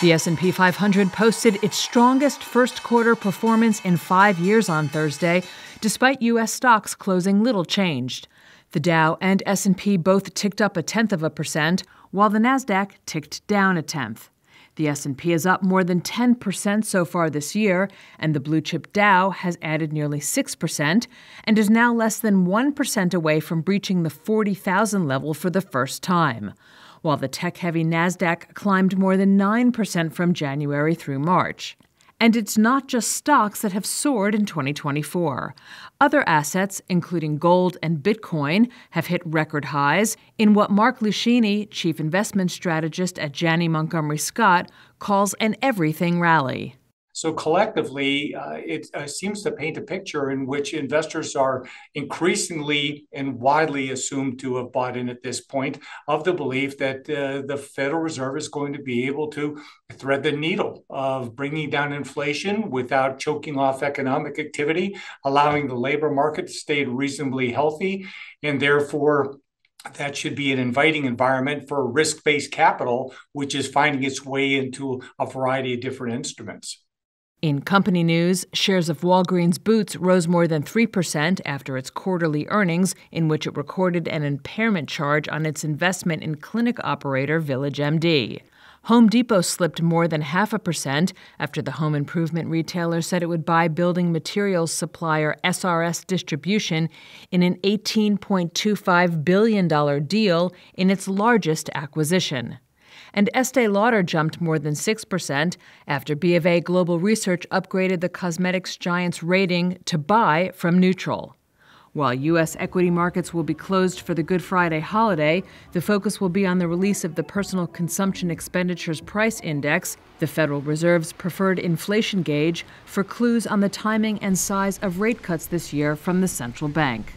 The S&P 500 posted its strongest first quarter performance in 5 years on Thursday, despite US stocks closing little changed. The Dow and S&P both ticked up a tenth of a percent, while the Nasdaq ticked down a tenth. The S&P is up more than 10% so far this year, and the blue chip Dow has added nearly 6% and is now less than 1% away from breaching the 40,000 level for the first time, while the tech-heavy Nasdaq climbed more than 9% from January through March. And it's not just stocks that have soared in 2024. Other assets, including gold and Bitcoin, have hit record highs in what Mark Luschini, chief investment strategist at Janney Montgomery Scott, calls an everything rally. So collectively, uh, it uh, seems to paint a picture in which investors are increasingly and widely assumed to have bought in at this point of the belief that uh, the Federal Reserve is going to be able to thread the needle of bringing down inflation without choking off economic activity, allowing the labor market to stay reasonably healthy, and therefore that should be an inviting environment for risk based capital, which is finding its way into a variety of different instruments. In company news, shares of Walgreens Boots rose more than 3% after its quarterly earnings, in which it recorded an impairment charge on its investment in clinic operator VillageMD. Home Depot slipped more than half a percent after the home improvement retailer said it would buy building materials supplier SRS Distribution in an $18.25 billion deal in its largest acquisition and Estee Lauder jumped more than 6% after BofA Global Research upgraded the cosmetics giant's rating to buy from neutral. While U.S. equity markets will be closed for the Good Friday holiday, the focus will be on the release of the Personal Consumption Expenditures Price Index, the Federal Reserve's preferred inflation gauge, for clues on the timing and size of rate cuts this year from the central bank.